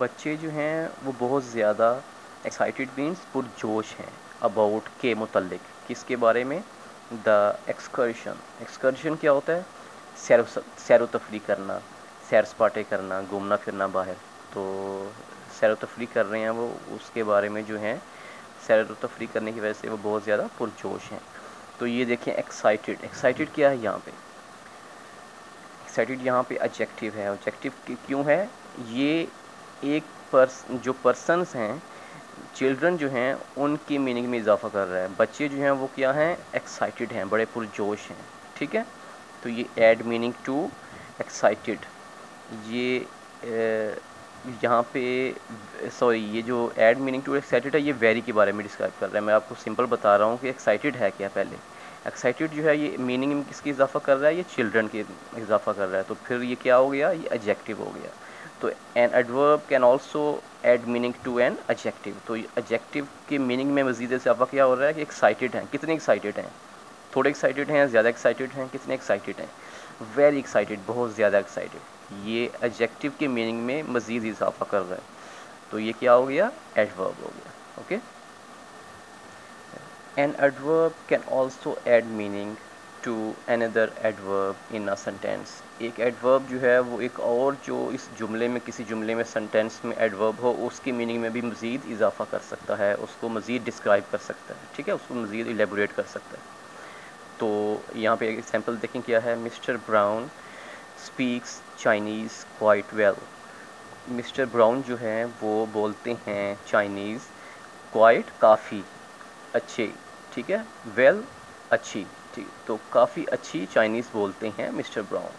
बच्चे जो हैं, वो बहुत ज़्यादा एक्साइटेड मीन्स पुरजोश हैं अबाउट के मुतलक किसके बारे में? द एक्सकर्शन एक्सकर्शन क्या होता है? सैर सैर तफरी करना, सैर सपाटे करना, घूमना फिरना बाहर। तो सैर तफरी कर रहे हैं वो, उसके बारे में जो हैं सैर तफरी करने की वजह से वो बहुत ज़्यादा पुरजोश हैं। तो ये देखें एक्साइटेड एक्साइटेड क्या है यहाँ पे? एक्साइटेड यहाँ पे ऑब्जेक्टिव है। ऑब्जेक्टिव क्यों है? ये एक पर्स, जो पर्सनस हैं चिल्ड्रन जो हैं, उनकी मीनिंग में इजाफा कर रहा है। बच्चे जो हैं, वो क्या हैं? एक्साइटेड हैं, बड़े पुरजोश हैं, ठीक है? तो ये एड मीनिंग टू एक्साइटेड ये यहाँ पे सॉरी ये जो एड मीनिंग टू एक्साइटेड है, ये वेरी के बारे में डिस्क्राइब कर रहा है। मैं आपको सिंपल बता रहा हूँ कि एक्साइटेड है क्या पहले? एक्साइटेड जो है, ये मीनिंग में किसकी इजाफा कर रहा है? ये चिल्ड्रन की इजाफा कर रहा है। तो फिर ये क्या हो गया? ये एडजेक्टिव हो गया। तो an adverb can also add meaning to an adjective तो एडजेक्टिव के मीनिंग में मजीद इजाफा क्या हो रहा है कि एक्साइटेड हैं। कितने एक्साइटेड हैं? थोड़े एक्साइटेड हैं, ज़्यादा एक्साइटेड हैं, कितने एक्साइटेड हैं? वेरी एक्साइटेड बहुत ज़्यादा एक्साइटेड ये एडजेक्टिव के मीनिंग में मज़ीद इजाफा कर रहा है। तो ये क्या हो गया? एडवर्ब हो गया okay an adverb can also add meaning to another adverb in a sentence एक एडवर्ब जो है वो एक और जो इस जुमले में किसी जुमले में सेंटेंस में एडवर्ब हो उसकी मीनिंग में भी मज़ीद इजाफा कर सकता है उसको मज़ीद डिस्क्राइब कर सकता है ठीक है? उसको मज़ीद एलेबोरेट कर सकता है। तो यहाँ पे एक एग्जांपल देखें क्या है? Mister Brown speaks Chinese quite well Mister Brown जो है वो बोलते हैं चाइनीज़ क्वाइट काफ़ी अच्छे ठीक है? वेल well, अच्छी। ठीक तो काफ़ी अच्छी चाइनीज़ बोलते हैं मिस्टर ब्राउन।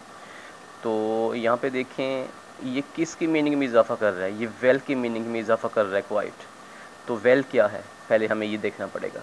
तो यहाँ पे देखें, ये किस की मीनिंग में इजाफा कर रहा है? ये वेल की मीनिंग में इजाफा कर रहा है, क्वाइट। तो वेल क्या है? पहले हमें ये देखना पड़ेगा।